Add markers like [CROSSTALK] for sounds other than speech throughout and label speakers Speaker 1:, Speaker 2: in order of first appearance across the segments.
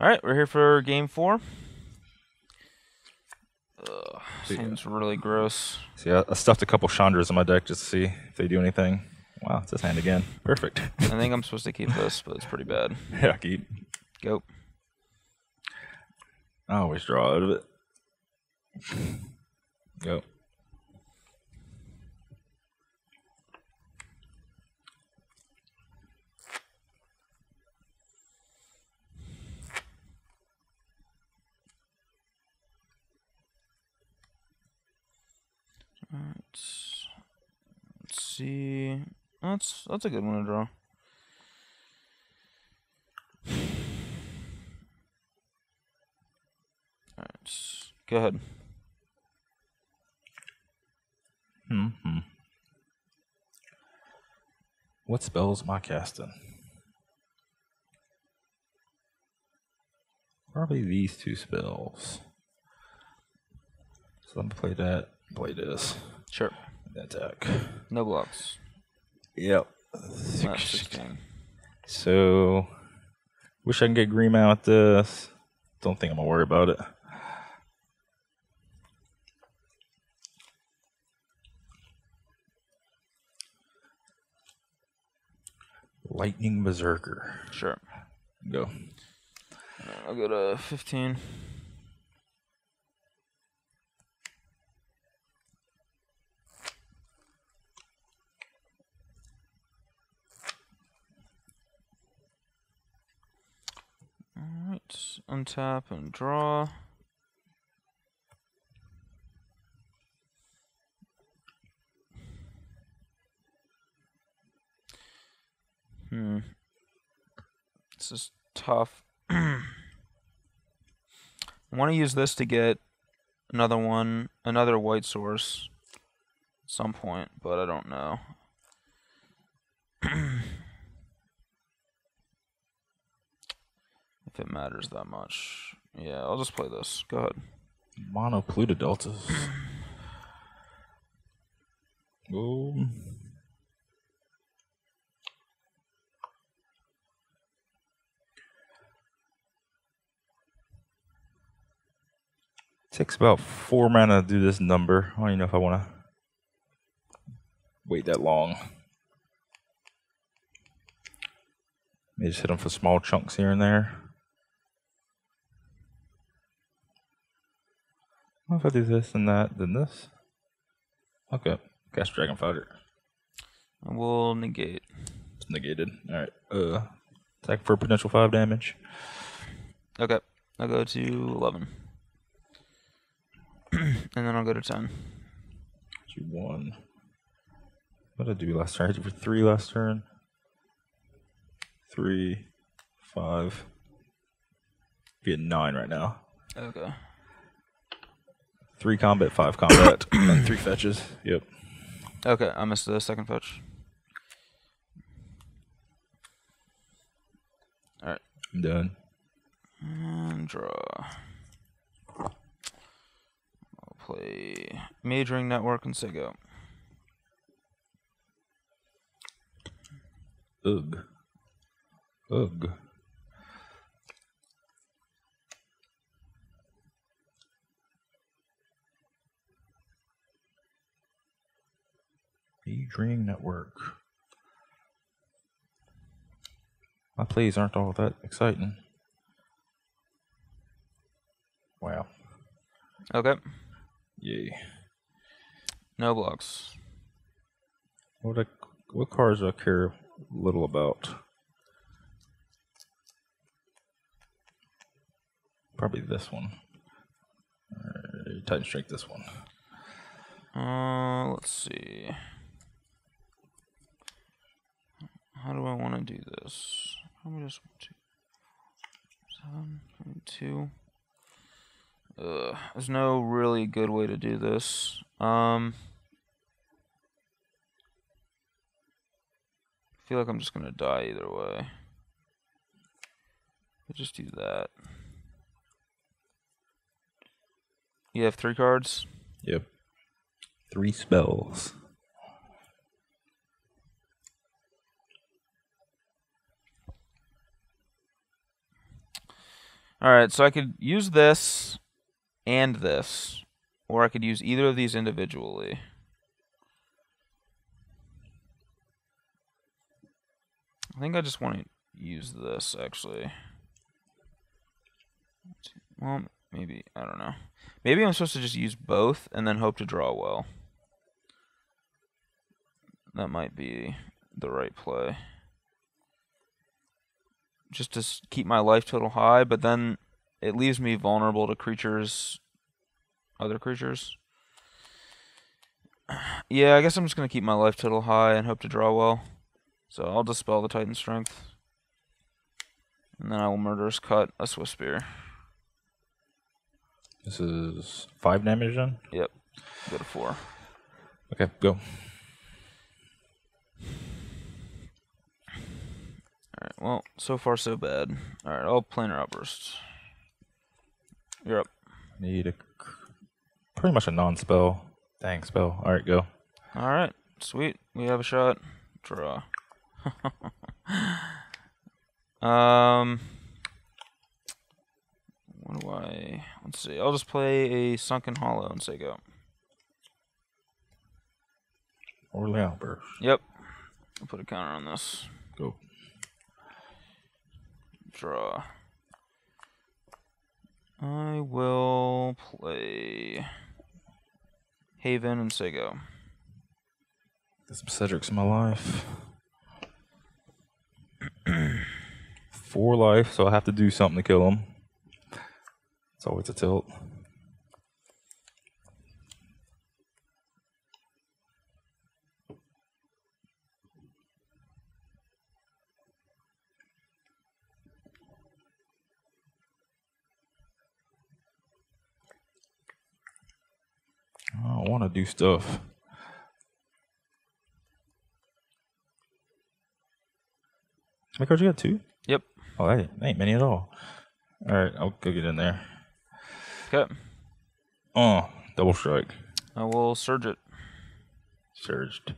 Speaker 1: All right, we're here for game four. Ugh,
Speaker 2: See,
Speaker 1: seems really gross.
Speaker 2: See, I, I stuffed a couple Chandras in my deck just to see if they do anything. Wow, it's his hand again. Perfect.
Speaker 1: I think [LAUGHS] I'm supposed to keep this, but it's pretty bad.
Speaker 2: yeah, keep.
Speaker 1: Go.
Speaker 2: I always draw out of it. [LAUGHS] Go.
Speaker 1: See. That's that's a good one to draw. [SIGHS] All right, go ahead.
Speaker 2: Hmm. What spells am I casting? Probably these two spells. So I'm gonna play that. Play this.
Speaker 1: Sure.
Speaker 2: Attack.
Speaker 1: No blocks.
Speaker 2: Yep.
Speaker 1: That's 16.
Speaker 2: So, wish I can get green out with this. Don't think I'm gonna worry about it. Lightning Berserker.
Speaker 1: Sure.
Speaker 2: Go.
Speaker 1: I'll go to 15. Alright, untap and draw. Hmm. This is tough. [CLEARS THROAT] I want to use this to get another one, another white source at some point, but I don't know. [CLEARS THROAT] if it matters that much. Yeah, I'll just play this. Go ahead.
Speaker 2: Mono Plutodeltas. Oh. Takes about four mana to do this number. I don't even know if I want to wait that long. May just hit them for small chunks here and there. If I do this and that, then this? Okay. Cast Dragon Fodder.
Speaker 1: I will negate.
Speaker 2: It's negated. Alright. Uh attack for potential five damage.
Speaker 1: Okay, I'll go to 11. [CLEARS THROAT] and then I'll go to 10.
Speaker 2: Two one. What did I do last turn? I did for three last turn. Three, five. Be at nine right now.
Speaker 1: Okay.
Speaker 2: Three combat, five combat, [COUGHS] and three fetches. Yep.
Speaker 1: Okay, I missed the second fetch. Alright,
Speaker 2: I'm done.
Speaker 1: and draw. I'll play Mage-Ring Network and Sego.
Speaker 2: Ugh. Ugh. E-Dream Network. My plays aren't all that exciting. Wow.
Speaker 1: Okay,
Speaker 2: Yay.
Speaker 1: no blocks.
Speaker 2: What I, what cars do I care little about? Probably this one. Uh, Titan Strike this one.
Speaker 1: Uh, let's see. How do I want to do this? Probably just two, seven, two. Uh, there's no really good way to do this. Um, I feel like I'm just gonna die either way. I'll just do that. You have three cards.
Speaker 2: Yep. Three spells.
Speaker 1: All right, so I could use this and this, or I could use either of these individually. I think I just want to use this actually. Well, maybe I don't know. Maybe I'm supposed to just use both and then hope to draw well. That might be the right play. Just to keep my life total high, but then it leaves me vulnerable to creatures, other creatures. [SIGHS] Yeah, I guess I'm just gonna keep my life total high and hope to draw well. So I'll dispel the Titan Strength. And then I will Murderous Cut a Swiftspear.
Speaker 2: This is five damage then.
Speaker 1: Yep. Go to four.
Speaker 2: Okay, go.
Speaker 1: Alright, well, so far so bad. Alright, I'll planar outburst. You're up.
Speaker 2: Need a pretty much a non-spell. Dang spell. All right, go.
Speaker 1: Alright, sweet. We have a shot. Draw. [LAUGHS] um what do I let's see. I'll just play a sunken hollow and say go.
Speaker 2: Orly outburst.
Speaker 1: Yep. I'll put a counter on this.
Speaker 2: Go.
Speaker 1: Draw. I will play Haven and say go.
Speaker 2: Get some Cedrics my life. [CLEARS THROAT] Four life, so I have to do something to kill him. It's always a tilt. I want to do stuff. How many cards you got? Two?
Speaker 1: Yep.
Speaker 2: Oh, hey, ain't many at all. All right, I'll go get in there.
Speaker 1: Okay.
Speaker 2: Oh, double strike.
Speaker 1: I will surge it.
Speaker 2: Surged.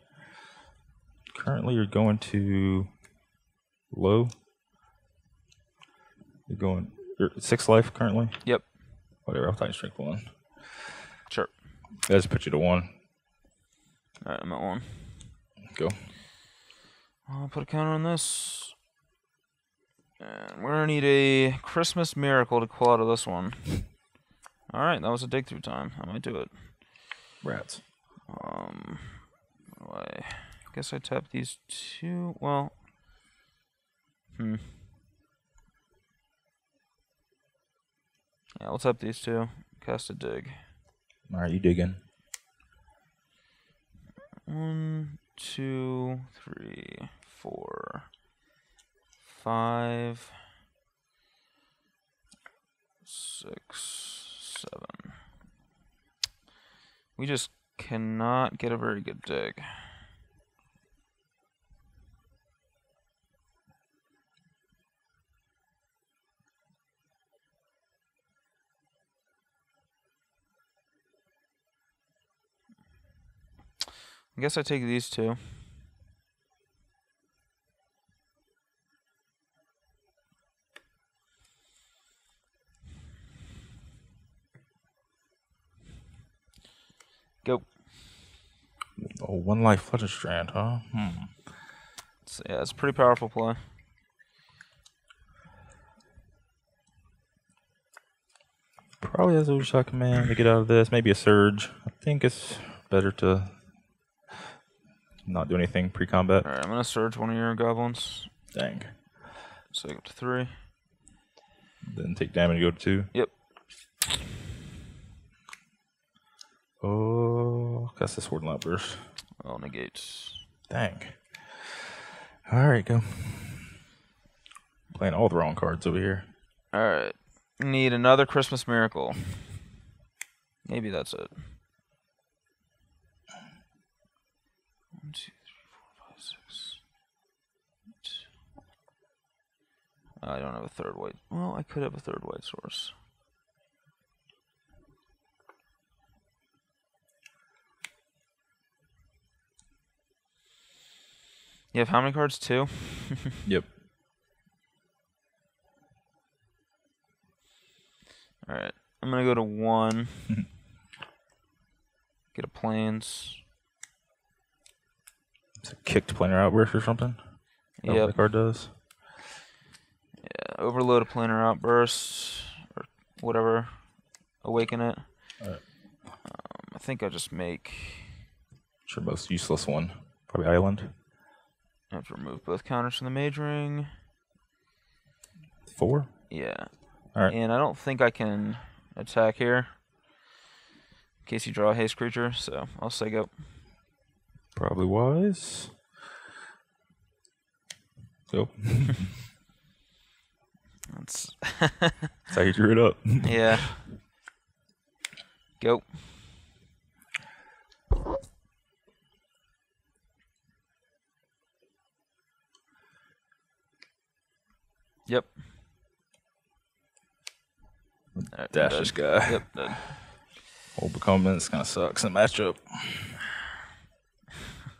Speaker 2: Currently, you're going to low. You're going you're six life currently.
Speaker 1: Yep.
Speaker 2: Whatever. I'll Titan Strength one.
Speaker 1: Sure.
Speaker 2: I just put you to one.
Speaker 1: Alright, I'm at one.
Speaker 2: Go.
Speaker 1: I'll put a counter on this. And we're gonna need a Christmas miracle to pull out of this one. Alright, that was a dig through time. I might do it.
Speaker 2: Rats.
Speaker 1: Um, I guess I tap these two. Well, hmm. Yeah, we'll tap these two. Cast a dig.
Speaker 2: All right, you digging?
Speaker 1: One, two, three, four, five, six, seven. We just cannot get a very good dig. I guess I take these two. Go.
Speaker 2: Oh, one life Flooded Strand, huh? Hmm.
Speaker 1: It's, yeah, it's a pretty powerful play.
Speaker 2: Probably has a shot command to get out of this. Maybe a surge. I think it's better to not do anything pre-combat.
Speaker 1: Alright, I'm gonna surge one of your goblins.
Speaker 2: Dang.
Speaker 1: So I go to three.
Speaker 2: Then take damage. Go to two.
Speaker 1: Yep.
Speaker 2: Oh, cast the sword and outburst.
Speaker 1: Well, negates.
Speaker 2: Dang. All right, go. Playing all the wrong cards over here.
Speaker 1: Alright. Need another Christmas miracle. Maybe that's it. Two, three, four, five, six. eight. I don't have a third white. Well, I could have a third white source. You have how many cards? Two? [LAUGHS]
Speaker 2: Yep.
Speaker 1: All right, I'm gonna go to one. [LAUGHS] Get a planes.
Speaker 2: It's a kicked planar outburst or something. Yeah, that the card does.
Speaker 1: Yeah, overload a planar outburst or whatever. Awaken it.
Speaker 2: Alright.
Speaker 1: Um, I think I just make.
Speaker 2: It's your most useless one. Probably island.
Speaker 1: I have to remove both counters from the mage ring.
Speaker 2: Four.
Speaker 1: Yeah.
Speaker 2: Alright.
Speaker 1: And I don't think I can attack here. In case you draw a haste creature, so I'll say go.
Speaker 2: Probably wise. Go. [LAUGHS]
Speaker 1: That's [LAUGHS]
Speaker 2: That's how you drew it up. [LAUGHS]
Speaker 1: yeah. Go. Yep. Alright,
Speaker 2: Dash this guy.
Speaker 1: Yep, dead.
Speaker 2: Old Becomance kind of sucks in matchup.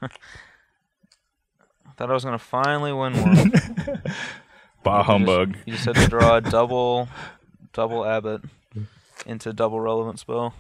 Speaker 1: I [LAUGHS] thought I was gonna finally win one. [LAUGHS]
Speaker 2: Bah humbug.
Speaker 1: You just had to draw a double, double Abbott into double relevant spell.